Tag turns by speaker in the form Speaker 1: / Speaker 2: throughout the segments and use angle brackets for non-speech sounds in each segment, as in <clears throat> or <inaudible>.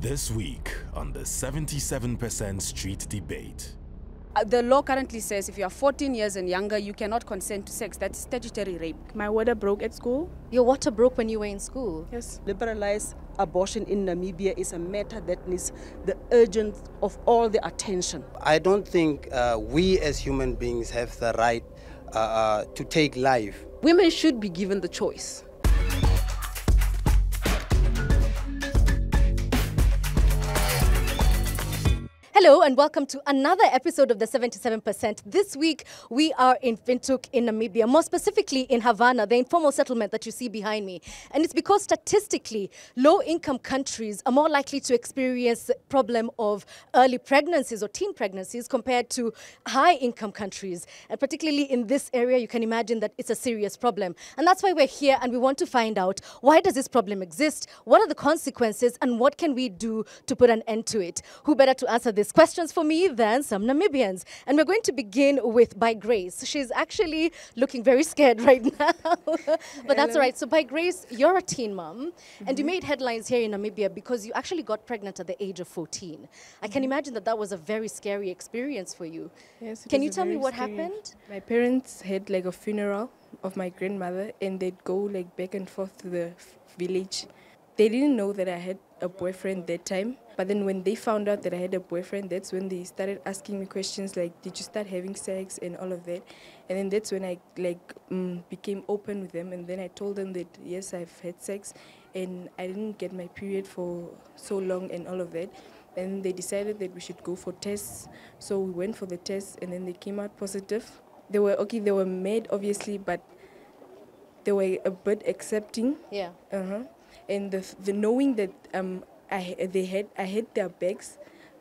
Speaker 1: This week on the 77% Street Debate.
Speaker 2: Uh, The law currently says if you are 14 years and younger, you cannot consent to sex. That's statutory rape.
Speaker 3: My water broke at school.
Speaker 4: Your water broke when you were in school.
Speaker 3: Yes.
Speaker 5: liberalize abortion in Namibia is a matter that needs the urgent of all the attention.
Speaker 6: I don't think uh, we as human beings have the right uh, uh, to take life.
Speaker 7: Women should be given the choice.
Speaker 4: Hello and welcome to another episode of the 77%. This week we are in Windhoek in Namibia, more specifically in Havana, the informal settlement that you see behind me. And it's because statistically, low income countries are more likely to experience the problem of early pregnancies or teen pregnancies compared to high income countries. And particularly in this area, you can imagine that it's a serious problem. And that's why we're here and we want to find out why does this problem exist? What are the consequences and what can we do to put an end to it? Who better to answer questions for me than some Namibians? And we're going to begin with By Grace. She's actually looking very scared <laughs> right now. <laughs> but that's all right. So By Grace, you're a teen mom and you mm-hmm. made headlines here in Namibia because you actually got pregnant at the age of 14. I can mm-hmm. imagine that that was a very scary experience for you.
Speaker 3: Yes.
Speaker 4: Can you tell me what
Speaker 3: scary-
Speaker 4: happened?
Speaker 3: My parents had like a funeral of my grandmother, and they'd go like back and forth to the f- village. They didn't know that I had a boyfriend that time. But then when they found out that I had a boyfriend, that's when they started asking me questions like, "Did you start having sex?" and all of that. And then that's when I like mm, became open with them, and then I told them that yes, I've had sex, and I didn't get my period for so long and all of that. And they decided that we should go for tests. So we went for the tests, and then they came out positive. They were okay. They were mad, obviously, but they were a bit accepting.
Speaker 4: Yeah.
Speaker 3: Uh-huh. And the the knowing that um I they had I had their bags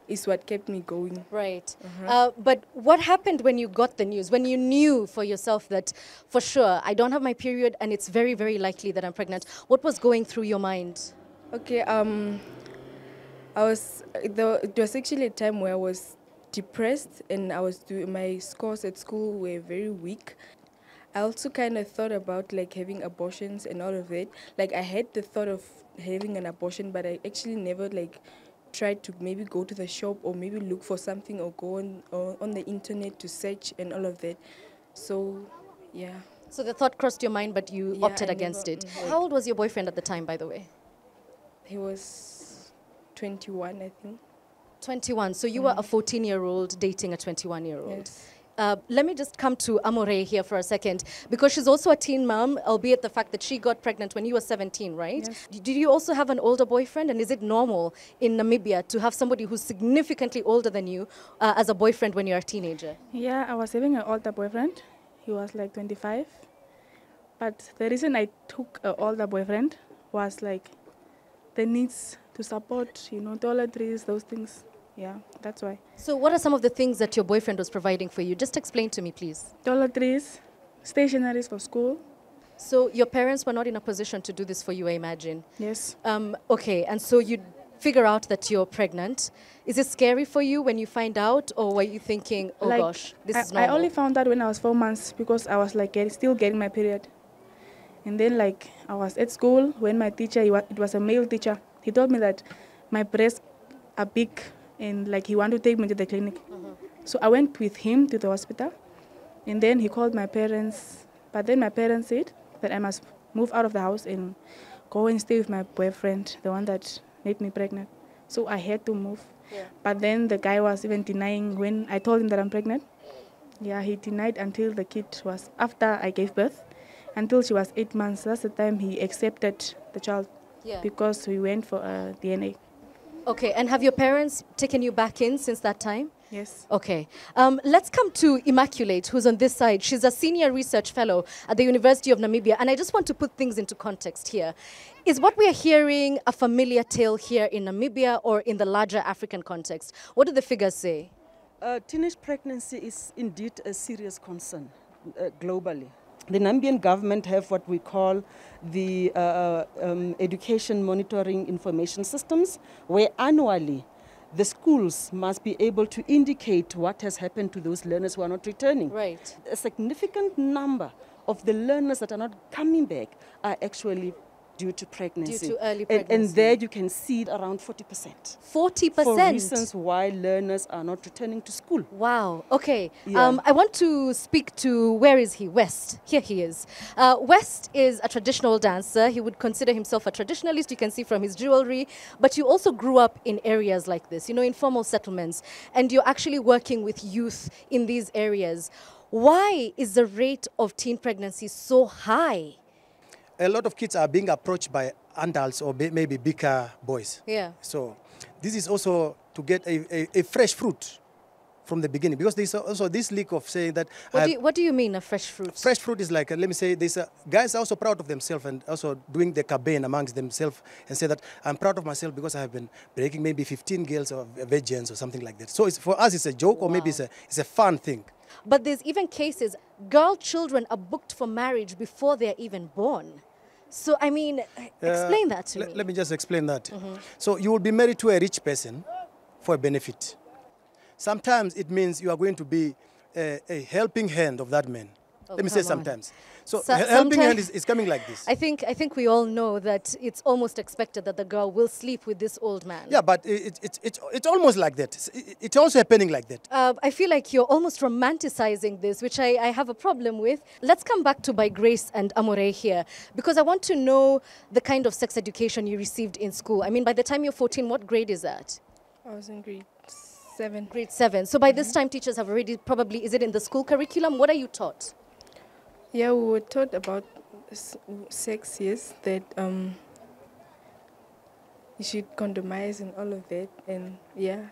Speaker 3: is what kept me going.
Speaker 4: Right. Uh, but what happened when you got the news? When you knew for yourself that for sure I don't have my period and it's very, very likely that I'm pregnant? What was going through your mind?
Speaker 3: Okay. Um, I was there. It was actually a time where I was depressed and I was doing my scores at school were very weak. I also kind of thought about like having abortions and all of that. Like I had the thought of having an abortion, but I actually never like tried to maybe go to the shop or maybe look for something or go on or on the internet to search and all of that. So, yeah.
Speaker 4: So the thought crossed your mind, but you
Speaker 3: Yeah,
Speaker 4: opted
Speaker 3: I
Speaker 4: against
Speaker 3: never-
Speaker 4: it.
Speaker 3: mhm.
Speaker 4: How old was your boyfriend at the time, by the way?
Speaker 3: He was 21, I think.
Speaker 4: 21. So you were a 14 year old dating a 21 year old.
Speaker 3: Yes.
Speaker 4: Uh, let me just come to Amore here for a second because she's also a teen mom, albeit the fact that she got pregnant when you were 17, right?
Speaker 3: Yes.
Speaker 4: Did you also have an older boyfriend? And is it normal in Namibia to have somebody who's significantly older than you uh, as a boyfriend when you're a teenager?
Speaker 8: Yeah, I was having an older boyfriend. He was like 25. But the reason I took an older boyfriend was like the needs to support, you know, toiletries, those things. Yeah, that's why.
Speaker 4: So, what are some of the things that your boyfriend was providing for you? Just explain to me, please.
Speaker 8: Toiletries, stationaries for school.
Speaker 4: So, your parents were not in a position to do this for you, I imagine.
Speaker 8: Yes.
Speaker 4: Um, okay, and so you figure out that you're pregnant. Is it scary for you when you find out, or were you thinking, oh
Speaker 8: like,
Speaker 4: gosh, this
Speaker 8: I,
Speaker 4: is normal?
Speaker 8: I only found out when I was four months because I was like get, still getting my period. And then like I was at school when my teacher, it was a male teacher, he told me that my breasts are big and like he wanted to take me to the clinic.
Speaker 4: Mm-hmm.
Speaker 8: So I went with him to the hospital and then he called my parents. But then my parents said that I must move out of the house and go and stay with my boyfriend, the one that made me pregnant. So I had to move.
Speaker 4: Yeah.
Speaker 8: But then the guy was even denying when I told him that I'm pregnant. Yeah, he denied until the kid was after I gave birth, until she was eight months. That's the time he accepted the child
Speaker 4: yeah.
Speaker 8: because we went for a DNA.
Speaker 4: Okay, and have your parents taken you back in since that time?
Speaker 8: Yes.
Speaker 4: Okay. Um, let's come to Immaculate, who's on this side. She's a senior research fellow at the University of Namibia. And I just want to put things into context here. Is what we are hearing a familiar tale here in Namibia or in the larger African context? What do the figures say?
Speaker 5: Uh, teenage pregnancy is indeed a serious concern uh, globally. The Namibian government have what we call the uh, um, education monitoring information systems, where annually the schools must be able to indicate what has happened to those learners who are not returning.
Speaker 4: Right.
Speaker 5: A significant number of the learners that are not coming back are actually due to pregnancy.
Speaker 4: to early
Speaker 5: And- And, there you can see it around 40%.
Speaker 4: 40%.
Speaker 5: For reasons why learners are not returning to school.
Speaker 4: Wow. Okay.
Speaker 5: Yeah.
Speaker 4: Um, I want to speak to where is he? West. Here he is. Uh, West is a traditional dancer. He would consider himself a traditionalist. You can see from his jewelry. But you also grew up in areas like this, you know, informal settlements, and you're actually working with youth in these areas. Why is the rate of teen pregnancy so high?
Speaker 9: A lot of kids are being approached by adults or maybe bigger boys.
Speaker 4: Yeah.
Speaker 9: So this is also to get a, a, a fresh fruit from the beginning because there's also this leak of saying that
Speaker 4: What do you, what do you mean a fresh fruit?
Speaker 9: fresh fruit is like uh, let me say uh, guys are also proud of themselves and also doing the campaign amongst themselves and say that I'm proud of myself because I have been breaking maybe 15 girls or virgins or something like that. So it's, for us it's a joke or maybe it's a, it's a fun thing.
Speaker 4: But there's even cases girl children are booked for marriage before they're even born. So I mean, explain
Speaker 9: Uh,
Speaker 4: that to me.
Speaker 9: Let me just explain that.
Speaker 4: Mhm.
Speaker 9: So you will be married to a rich person for a benefit. Sometimes it means you are going to be a, a helping hand of that man.
Speaker 4: Oh,
Speaker 9: let me say
Speaker 4: on.
Speaker 9: sometimes. So
Speaker 4: So-
Speaker 9: he- helping hand is, is coming like this.
Speaker 4: I think I think we all know that it's almost expected that the girl will sleep with this old man.
Speaker 9: Yeah, but it, it, it, it's it's almost like that. It's, it- it's also happening like that.
Speaker 4: Uh, I feel like you're almost romanticizing this, which I, I have a problem with. Let's come back to By Grace and Amore here, because I want to know the kind of sex education you received in school. I mean, by the time you're 14, what grade is that?
Speaker 3: I was in grade seven.
Speaker 4: Grade seven. So by this time, teachers have already probably, is it in the school curriculum? What are you taught?
Speaker 3: Yeah, we were taught about sex, yes, that um, you should condomize and all of that. And yeah,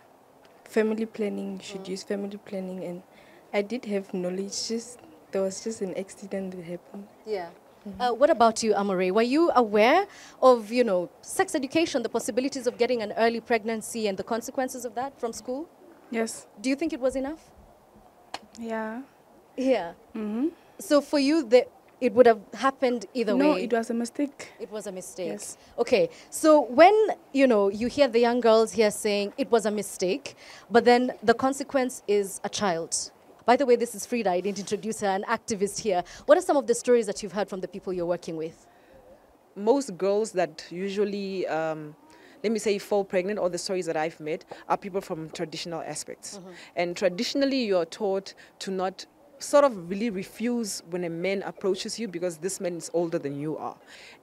Speaker 3: family planning, you should use family planning. And I did have knowledge, just there was just an accident that happened.
Speaker 4: Yeah. Uh, what about you, Amore? Were you aware of, you know, sex education, the possibilities of getting an early pregnancy and the consequences of that from school?
Speaker 8: Yes.
Speaker 4: Do you think it was enough?
Speaker 8: Yeah.
Speaker 4: Yeah.
Speaker 8: Mm-hmm.
Speaker 4: So for you, the, it would have happened either
Speaker 8: no,
Speaker 4: way.
Speaker 8: No, it was a mistake.
Speaker 4: It was a mistake.
Speaker 8: Yes.
Speaker 4: Okay. So when you know you hear the young girls here saying it was a mistake, but then the consequence is a child. By the way, this is Frida. I didn't introduce her, an activist here. What are some of the stories that you've heard from the people you're working with?
Speaker 7: most girls that usually, um, let me say, fall pregnant, or the stories that I've met, are people from traditional aspects. And traditionally, you're taught to not sort of really refuse when a man approaches you because this man is older than you are.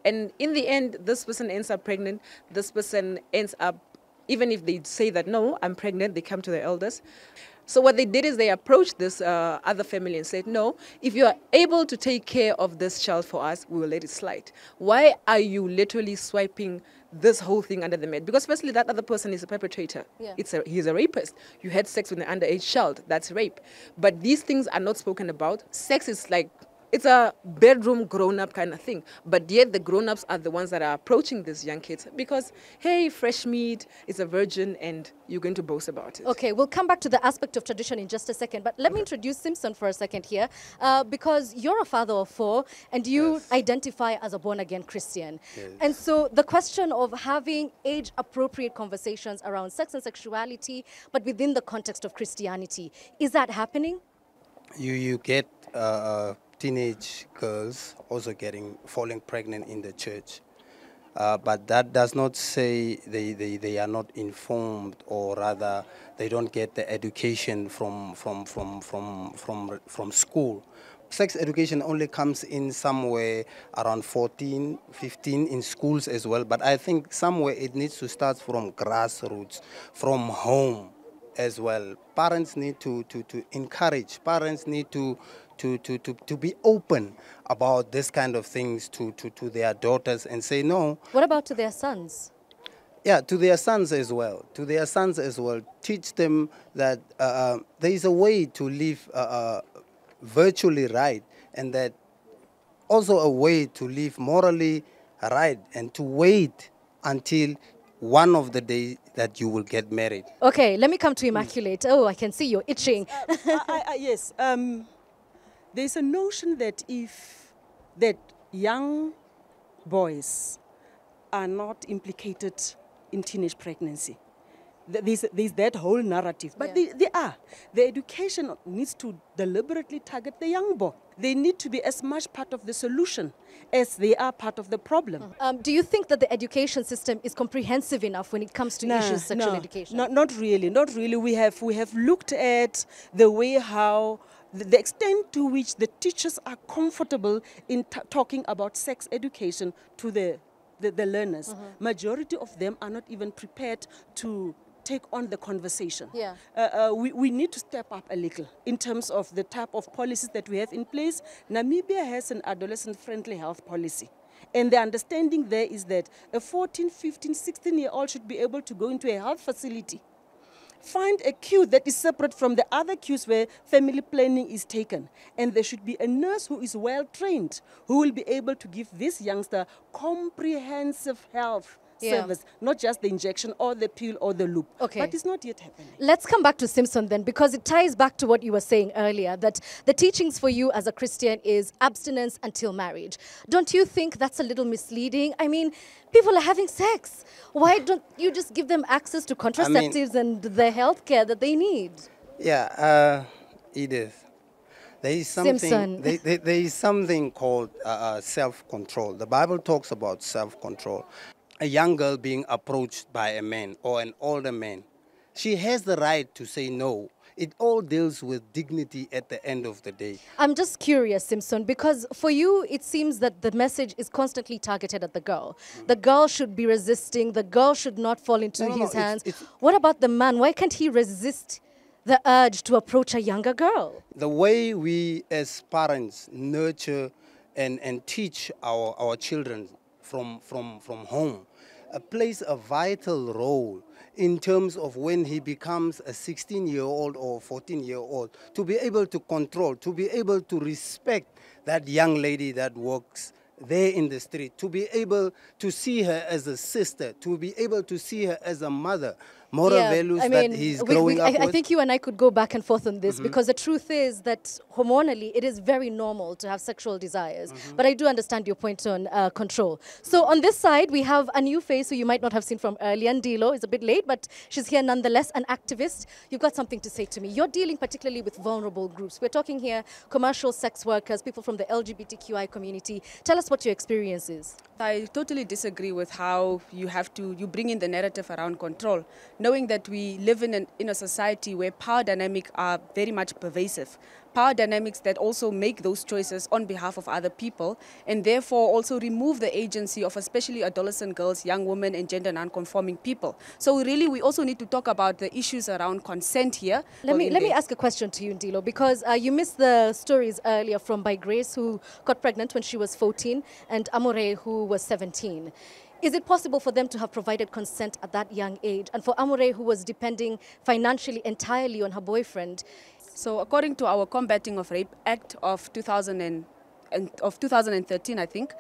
Speaker 7: And in the end, this person ends up pregnant, this person ends up, even if they say that, no, I'm pregnant, they come to their elders. So what they did is they approached this uh, other family and said, no, if you are able to take care of this child for us, we will let it slide. Why are you literally swiping this whole thing under the mat? Because firstly, that other person is a perpetrator.
Speaker 4: Yeah.
Speaker 7: It's a, he's a rapist. You had sex with an underage child. That's rape. But these things are not spoken about. Sex is like it's a bedroom grown up kind of thing. But yet the grown ups are the ones that are approaching these young kids because, hey, fresh meat, it's a virgin, and you're going to boast about it.
Speaker 4: Okay, we'll come back to the aspect of tradition in just a second. But let me introduce Simpson for a second here, uh, because you're a father of four and you identify as a born again Christian. And so the question of having age appropriate conversations around sex and sexuality, but within the context of Christianity, is that happening?
Speaker 6: You you get uh, uh, teenage girls also getting falling pregnant in the church. Uh, but that does not say they, they, they are not informed or rather they don't get the education from, from, from, from, from, from school. Sex education only comes in somewhere around 14, 15 in schools as well. But I think somewhere it needs to start from grassroots, from home as well. Parents need to, to, to encourage, parents need to, to, to, to, to be open about this kind of things to, to, to their daughters and say, no,
Speaker 4: What about to their sons?
Speaker 6: yeah, to their sons as well. To their sons as well. Teach them that uh, uh, there is a way to live uh, uh, virtually right, and that also a way to live morally right, and to wait until one of the days that you will get married.
Speaker 4: Okay, let me come to Immaculate. Oh, I can see you're itching.
Speaker 5: I, I, I, yes, um, there's a notion that if that young boys are not implicated in teenage pregnancy, th- there's, there's that whole narrative. But
Speaker 4: Yeah.
Speaker 5: they, they are. The education needs to deliberately target the young boy. They need to be as much part of the solution as they are part of the problem.
Speaker 4: Um, do you think that the education system is comprehensive enough when it comes to
Speaker 5: Nah,
Speaker 4: issues sexual
Speaker 5: no,
Speaker 4: education?
Speaker 5: Not, not really, not really. We have, we have looked at the way how, the, extent to which the teachers are comfortable in talking about sex education to the, the, the learners.
Speaker 4: Mm-hmm.
Speaker 5: Majority of them are not even prepared to take on the conversation.
Speaker 4: Yeah.
Speaker 5: Uh, uh, we, we need to step up a little in terms of the type of policies that we have in place. Namibia has an adolescent friendly health policy. And the understanding there is that a 14, 15, 16 year old should be able to go into a health facility. Find a queue that is separate from the other queues where family planning is taken. And there should be a nurse who is well trained, who will be able to give this youngster comprehensive health
Speaker 4: Yeah.
Speaker 5: service, not just the injection or the pill or the loop.
Speaker 4: Okay.
Speaker 5: But it's not yet happening.
Speaker 4: Let's come back to Simpson then, because it ties back to what you were saying earlier that the teachings for you as a Christian is abstinence until marriage. Don't you think that's a little misleading? I mean, people are having sex. Why don't you just give them access to contraceptives and the health care that they need?
Speaker 6: Yeah, uh, Edith. There is something.
Speaker 4: Simpson.
Speaker 6: There, there- there is something called uh, uh, self-control. The Bible talks about self-control. A young girl being approached by a man or an older man, she has the right to say no. It all deals with dignity at the end of the day.
Speaker 4: I'm just curious, Simpson, because for you, it seems that the message is constantly targeted at the girl. Mm. The girl should be resisting, the girl should not fall into
Speaker 6: No, no, no,
Speaker 4: his
Speaker 6: it's-
Speaker 4: hands.
Speaker 6: it's-
Speaker 4: what about the man? Why can't he resist the urge to approach a younger girl?
Speaker 6: the way we as parents nurture and, and teach our, our children from, from, from home plays a vital role in terms of when he becomes a 16 year old or 14 year old to be able to control, to be able to respect that young lady that works there in the street, to be able to see her as a sister, to be able to see her as a mother, moral
Speaker 4: Yeah,
Speaker 6: values
Speaker 4: I
Speaker 6: that
Speaker 4: mean,
Speaker 6: he's
Speaker 4: we- we-
Speaker 6: growing
Speaker 4: I,
Speaker 6: up
Speaker 4: I
Speaker 6: with.
Speaker 4: think you and I could go back and forth on this
Speaker 6: Mhm.
Speaker 4: because the truth is that hormonally it is very normal to have sexual desires.
Speaker 6: Mm-hmm.
Speaker 4: But I do understand your point on uh, control. So on this side, we have a new face who you might not have seen from earlier. Ndilo is a bit late, but she's here nonetheless, an activist. You've got something to say to me. You're dealing particularly with vulnerable groups. We're talking here commercial sex workers, people from the LGBTQI community. Tell us what your experience is.
Speaker 2: I totally disagree with how you have to you bring in the narrative around control, knowing that we live in in a society where power dynamics are very much pervasive. Power dynamics that also make those choices on behalf of other people and therefore also remove the agency of especially adolescent girls, young women, and gender non-conforming people. So really, we also need to talk about the issues around consent here.
Speaker 4: Let me let me ask a question to you, Ndilo, because uh, you missed the stories earlier from by Grace, who got pregnant when she was 14, and Amore, who was 17. Is it possible for them to have provided consent at that young age, and for Amore, who was depending financially entirely on her boyfriend?
Speaker 2: So, according to our Combating of Rape Act of 2000 and, and of 2013, I think,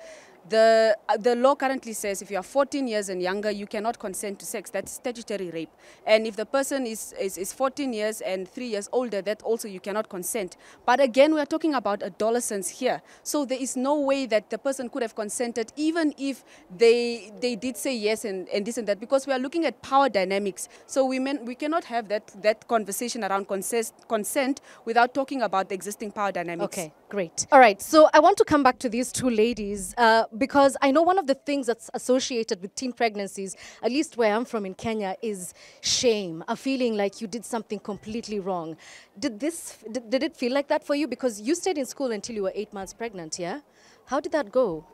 Speaker 2: the uh, the law currently says if you are 14 years and younger, you cannot consent to sex. That's statutory rape. And if the person is, is, is 14 years and three years older, that also you cannot consent. But again, we are talking about adolescents here. So there is no way that the person could have consented, even if they they did say yes and, and this and that, because we are looking at power dynamics. So we men, we cannot have that that conversation around consent consent without talking about the existing power dynamics.
Speaker 4: Okay, great. All right, so I want to come back to these two ladies uh, because I know one of the things that's associated with teen pregnancies, at least where I'm from in Kenya, is shame, a feeling like you did something completely wrong. Did this, did, did it feel like that for you? Because you stayed in school until you were eight months pregnant, yeah? How did that go?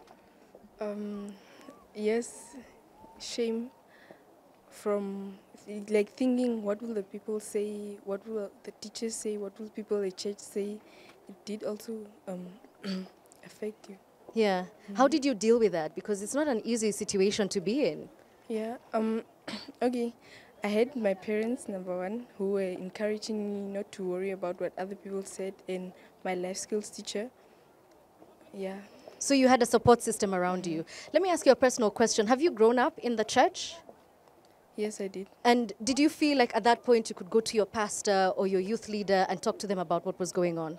Speaker 3: Um, yes, shame from like thinking what will the people say, what will the teachers say, what will people at church say. It did also um, <clears throat> affect you.
Speaker 4: Yeah. How did you deal with that? Because it's not an easy situation to be in.
Speaker 3: Yeah. Um. <clears throat> okay. I had my parents, number one, who were encouraging me not to worry about what other people said, and my life skills teacher. Yeah.
Speaker 4: So you had a support system around you. Let me ask you a personal question. Have you grown up in the church?
Speaker 3: Yes, I did.
Speaker 4: And did you feel like at that point you could go to your pastor or your youth leader and talk to them about what was going on?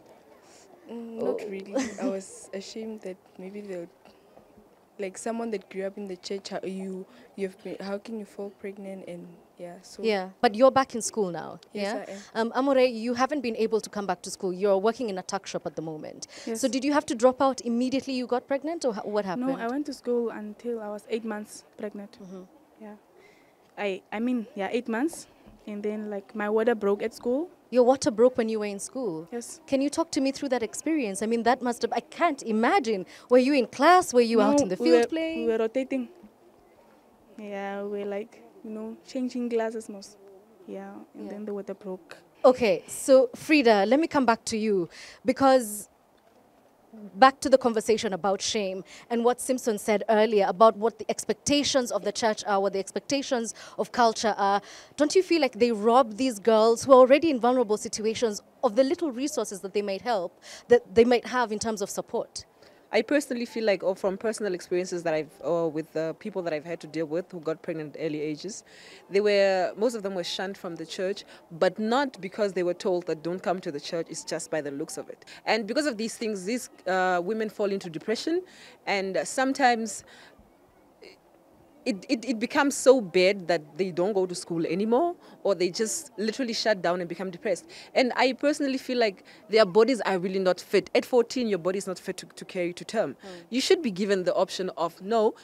Speaker 3: Mm, not really. I was ashamed that maybe they would like someone that grew up in the church, how you you've been, how can you fall pregnant and yeah, so
Speaker 4: Yeah, but you're back in school now.
Speaker 3: Yes,
Speaker 4: yeah.
Speaker 3: I
Speaker 4: Um, Amore, you haven't been able to come back to school. You're working in a tuck shop at the moment.
Speaker 8: Yes.
Speaker 4: So did you have to drop out immediately you got pregnant, or what happened?
Speaker 8: No, I went to school until I was eight months pregnant.
Speaker 4: Mm-hmm.
Speaker 8: Yeah, I I mean yeah eight months, and then like my water broke at school.
Speaker 4: Your water broke when you were in school.
Speaker 8: Yes.
Speaker 4: Can you talk to me through that experience? I mean, that must have. I can't imagine. Were you in class? Were you out in the
Speaker 8: we
Speaker 4: field
Speaker 8: were,
Speaker 4: playing?
Speaker 8: We were rotating. Yeah, we were like you know changing glasses most. Yeah, and then the water broke.
Speaker 4: Okay, so Frida, let me come back to you because back to the conversation about shame and what Simpson said earlier about what the expectations of the church are, what the expectations of culture are. Don't you feel like they rob these girls who are already in vulnerable situations of the little resources that they might help, that they might have in terms of support?
Speaker 7: I personally feel like, or from personal experiences that I've, or with the people that I've had to deal with who got pregnant at early ages, they were, most of them were shunned from the church, but not because they were told that don't come to the church, it's just by the looks of it. And because of these things, these uh, women fall into depression, and sometimes it, it, it becomes so bad that they don't go to school anymore or they just literally shut down and become depressed. And I personally feel like their bodies are really not fit. At 14, your body is not fit to, to carry to term. Hmm. You should be given the option of no,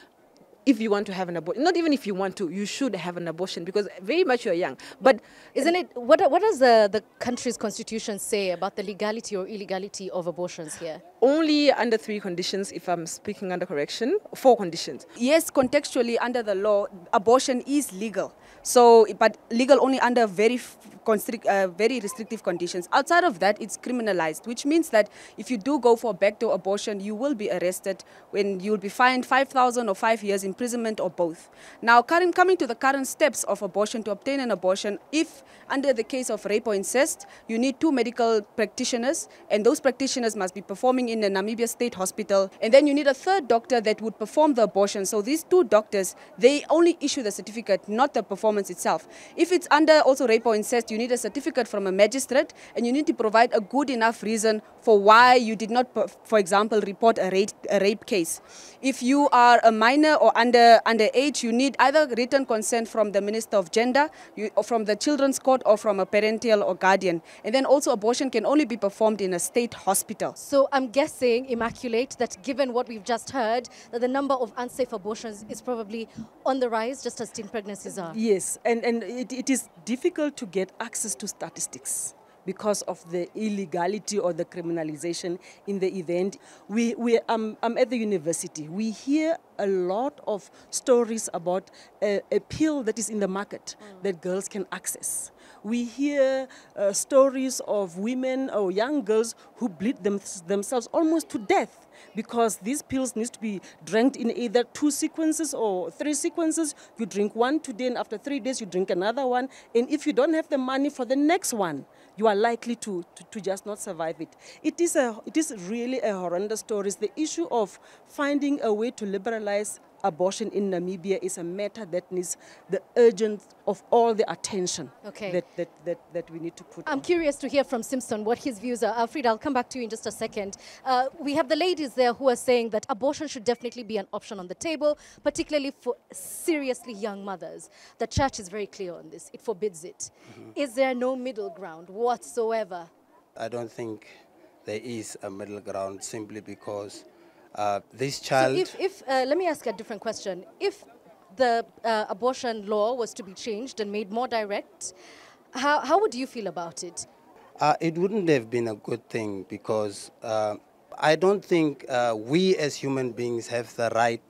Speaker 7: if you want to have an abortion, not even if you want to, you should have an abortion because very much you're young. But
Speaker 4: Isn't it, what, what does the, the country's constitution say about the legality or illegality of abortions here?
Speaker 7: only under three conditions, if I'm speaking under correction, four conditions.
Speaker 2: Yes, contextually under the law, abortion is legal. So, but legal only under very f- constrict, uh, very restrictive conditions. Outside of that, it's criminalized, which means that if you do go for a backdoor abortion, you will be arrested when you will be fined 5,000 or five years imprisonment or both. Now, current, coming to the current steps of abortion to obtain an abortion, if under the case of rape or incest, you need two medical practitioners, and those practitioners must be performing in the Namibia State Hospital, and then you need a third doctor that would perform the abortion. So these two doctors, they only issue the certificate, not the performance itself. If it's under also rape or incest, you need a certificate from a magistrate, and you need to provide a good enough reason for why you did not, for example, report a rape, a rape case. If you are a minor or under underage, you need either written consent from the Minister of Gender, you, or from the Children's Court, or from a parental or guardian. And then also abortion can only be performed in a state hospital.
Speaker 4: So I'm guessing, Immaculate, that given what we've just heard, that the number of unsafe abortions is probably on the rise, just as teen pregnancies are.
Speaker 5: Yes, and, and it, it is difficult to get access to statistics because of the illegality or the criminalization in the event. We, we, um, I'm at the university. We hear a lot of stories about a, a pill that is in the market that girls can access. We hear uh, stories of women or young girls who bleed them, themselves almost to death because these pills need to be drank in either two sequences or three sequences. You drink one today, and after three days, you drink another one. And if you don't have the money for the next one, you are likely to, to, to just not survive it. It is, a, it is really a horrendous story. It's the issue of finding a way to liberalize abortion in Namibia is a matter that needs the urgent of all the attention
Speaker 4: Okay.
Speaker 5: that, that, that, that we need to put
Speaker 4: I'm
Speaker 5: on.
Speaker 4: curious to hear from Simpson what his views are. Alfred, I'll come back to you in just a second. Uh, we have the ladies there who are saying that abortion should definitely be an option on the table, particularly for seriously young mothers. The church is very clear on this, it forbids it. Is there no middle ground whatsoever?
Speaker 6: I don't think there is a middle ground simply because uh, this
Speaker 4: So
Speaker 6: child.
Speaker 4: if, if uh, let me ask a different question. If the uh, abortion law was to be changed and made more direct, how, how would you feel about it?
Speaker 6: Uh, it wouldn't have been a good thing because uh, I don't think uh, we as human beings have the right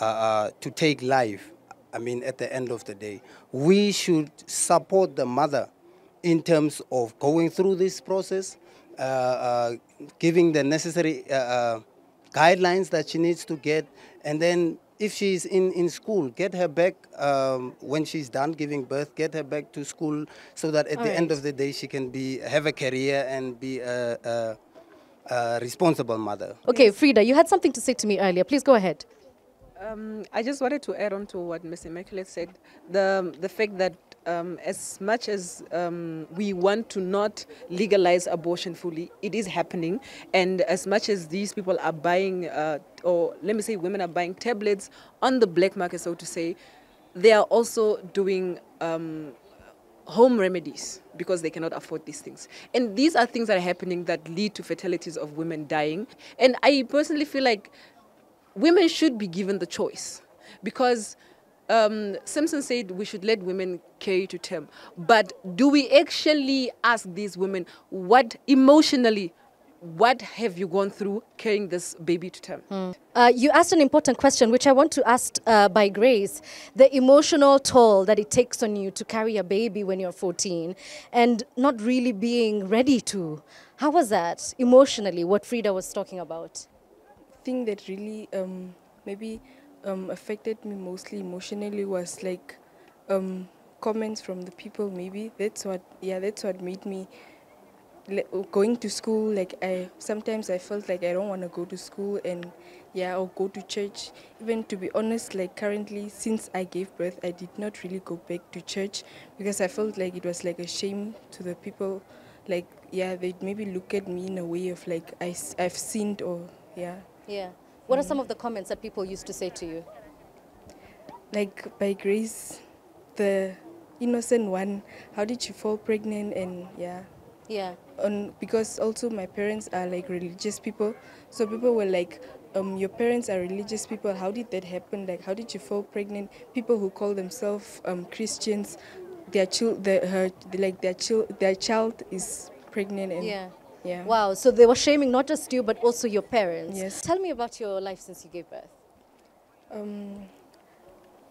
Speaker 6: uh, uh, to take life. I mean, at the end of the day, we should support the mother in terms of going through this process, uh, uh, giving the necessary guidelines that she needs to get, and then if she's in, in school, get her back um, when she's done giving birth, get her back to school so that at
Speaker 4: All
Speaker 6: the end of the day she can be have a career and be a, a, a responsible mother.
Speaker 4: Okay, Frida, you had something to say to me earlier. Please go ahead.
Speaker 7: Um, I just wanted to add on to what Ms. Immaculate said. The, the fact that um, as much as um, we want to not legalize abortion fully, it is happening. And as much as these people are buying, uh, or let me say, women are buying tablets on the black market, so to say, they are also doing um, home remedies because they cannot afford these things. And these are things that are happening that lead to fatalities of women dying. And I personally feel like women should be given the choice because um, Simpson said we should let women carry to term. But do we actually ask these women what emotionally, what have you gone through carrying this baby to term?
Speaker 4: Uh, you asked an important question, which I want to ask uh, by Grace. The emotional toll that it takes on you to carry a baby when you're 14 and not really being ready to. How was that emotionally, what Frida was talking about?
Speaker 3: Thing that really um, maybe um, affected me mostly emotionally was like um, comments from the people. Maybe that's what yeah that's what made me going to school. Like I sometimes I felt like I don't want to go to school and yeah or go to church. Even to be honest, like currently since I gave birth, I did not really go back to church because I felt like it was like a shame to the people. Like yeah, they'd maybe look at me in a way of like I've sinned or yeah.
Speaker 4: Yeah. What are some of the comments that people used to say to you?
Speaker 3: like by grace the innocent one how did you fall pregnant and yeah
Speaker 4: Yeah.
Speaker 3: on because also my parents are like religious people so people were like um, your parents are religious people how did that happen like how did you fall pregnant people who call themselves um, christians their child the, her like their child their child is pregnant and
Speaker 4: Yeah.
Speaker 3: Yeah
Speaker 4: Wow. So they were shaming not just you, but also your parents.
Speaker 3: Yes.
Speaker 4: Tell me about your life since you gave birth.
Speaker 3: Um,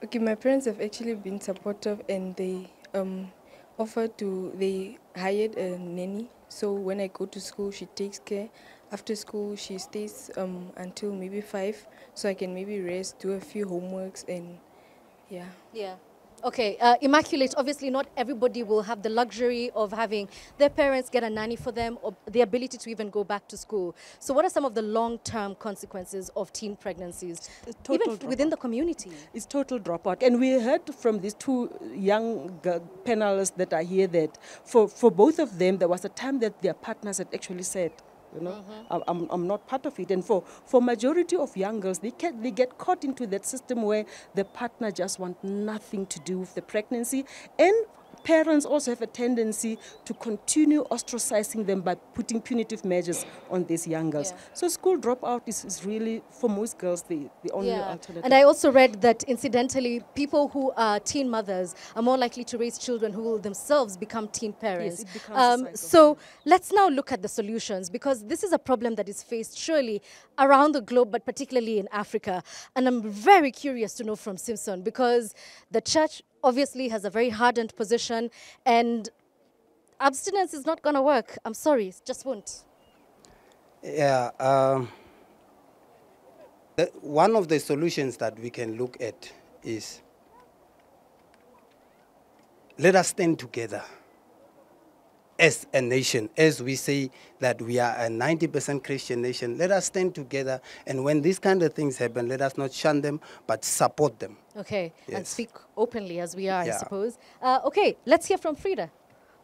Speaker 3: okay, my parents have actually been supportive and they um, offered to, they hired a nanny. So when I go to school, she takes care. After school, she stays um, until maybe five, so I can maybe rest, do a few homeworks, and yeah.
Speaker 4: Yeah. Okay, uh, Immaculate, obviously not everybody will have the luxury of having their parents get a nanny for them or the ability to even go back to school. So what are some of the long-term consequences of teen pregnancies,
Speaker 5: total
Speaker 4: even within the community?
Speaker 5: It's total dropout. And we heard from these two young panelists that are here that for, for both of them, there was a time that their partners had actually said, you know, mm-hmm. I'm, I'm, I'm not part of it. And for, for majority of young girls, they, get they get caught into that system where the partner just want nothing to do with the pregnancy. And parents also have a tendency to continue ostracizing them by putting punitive measures on these young girls.
Speaker 4: Yeah.
Speaker 5: So school dropout is, is really, for most girls, the, the only
Speaker 4: Yeah.
Speaker 5: alternative.
Speaker 4: And I also read that incidentally, people who are teen mothers are more likely to raise children who will themselves become teen parents.
Speaker 5: a um, cycle.
Speaker 4: so let's now look at the solutions because this is a problem that is faced surely around the globe, but particularly in Africa. And I'm very curious to know from Simpson because the church obviously has a very hardened position and abstinence is not going to work. I'm sorry, it just won't.
Speaker 6: Yeah. Um, the, one of the solutions that we can look at is let us stand together as a nation, as we say that we are a 90% Christian nation. Let us stand together, and when these kind of things happen, let us not shun them, but support them.
Speaker 4: Okay, and speak openly as we are, I suppose. Uh, okay, let's hear from Frida.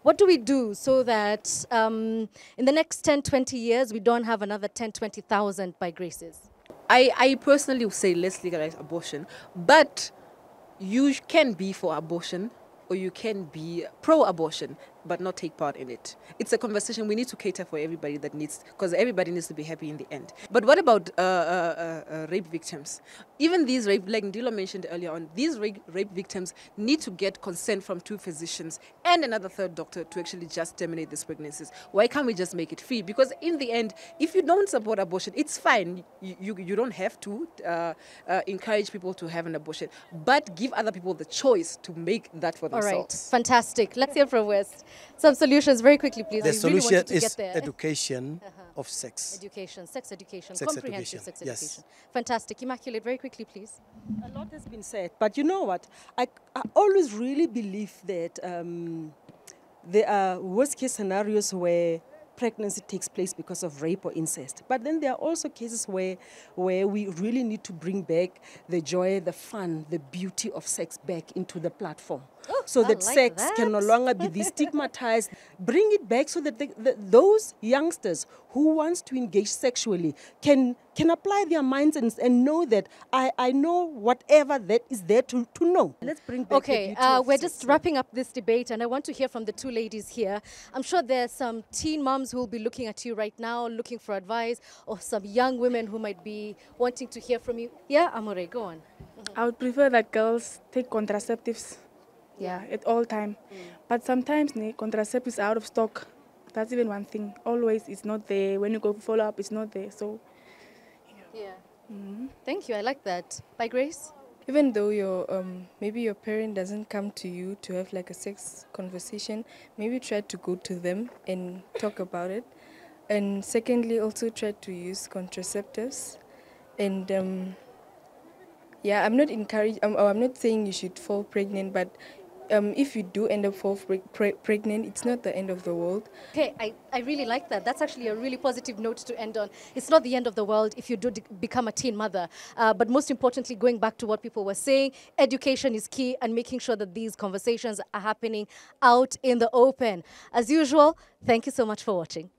Speaker 4: What do we do so that um, in the next 10, 20 years, we don't have another 10, 20,000 by graces?
Speaker 7: I, I personally would say let's legalize abortion, but you can be for abortion or you can be pro abortion but not take part in it. It's a conversation we need to cater for everybody that needs, because everybody needs to be happy in the end. But what about uh, uh, uh, uh, rape victims? Even these rape, like Ndilo mentioned earlier on, these rape, rape victims need to get consent from two physicians and another third doctor to actually just terminate these pregnancies. Why can't we just make it free? Because in the end, if you don't support abortion, it's fine. You, you, you don't have to uh, uh, encourage people to have an abortion, but give other people the choice to make that for themselves.
Speaker 4: All right,
Speaker 7: themselves.
Speaker 4: fantastic. Let's hear from West. Some solutions very quickly, please.
Speaker 9: The
Speaker 4: I really want
Speaker 9: solution
Speaker 4: to
Speaker 9: is
Speaker 4: get there.
Speaker 9: education <laughs> of sex.
Speaker 4: Education, sex education,
Speaker 9: Sex
Speaker 4: comprehensive
Speaker 9: education,
Speaker 4: sex
Speaker 9: yes.
Speaker 4: education. Fantastic. Immaculate, very quickly, please.
Speaker 5: A lot has been said, but you know what? I, I always really believe that um, there are worst case scenarios where pregnancy takes place because of rape or incest. But then there are also cases where, where we really need to bring back the joy, the fun, the beauty of sex back into the platform. So
Speaker 4: Oh, I
Speaker 5: that
Speaker 4: like
Speaker 5: sex can no longer be destigmatized. <laughs> Bring it back so that the, the, those youngsters who wants to engage sexually can can apply their minds and, and know that I, I know whatever that is there to, to know. Let's bring back
Speaker 4: Okay,
Speaker 5: beauty
Speaker 4: uh, we're just
Speaker 5: yeah.
Speaker 4: wrapping up this debate, and I want to hear from the two ladies here. I'm sure there's some teen moms who will be looking at you right now, looking for advice, or some young women who might be wanting to hear from you. Yeah, Amore, go on.
Speaker 8: I would prefer that girls take contraceptives, yeah, at all time. But sometimes ne, contraceptives are out of stock. That's even one thing. Always it's not there. When you go follow up, it's not there. So
Speaker 4: Yeah. Thank you. I like that. By Grace.
Speaker 3: Even though your um, maybe your parent doesn't come to you to have like a sex conversation, maybe try to go to them and talk about it. And secondly, also try to use contraceptives. And um, yeah, I'm not encourage. Um, oh, I'm not saying you should fall pregnant, but um, if you do end up fall pre- pre- pregnant, it's not the end of the world.
Speaker 4: Okay, I, I really like that. That's actually a really positive note to end on. It's not the end of the world if you do become a teen mother. Uh, but most importantly, going back to what people were saying, education is key and making sure that these conversations are happening out in the open. As usual, thank you so much for watching.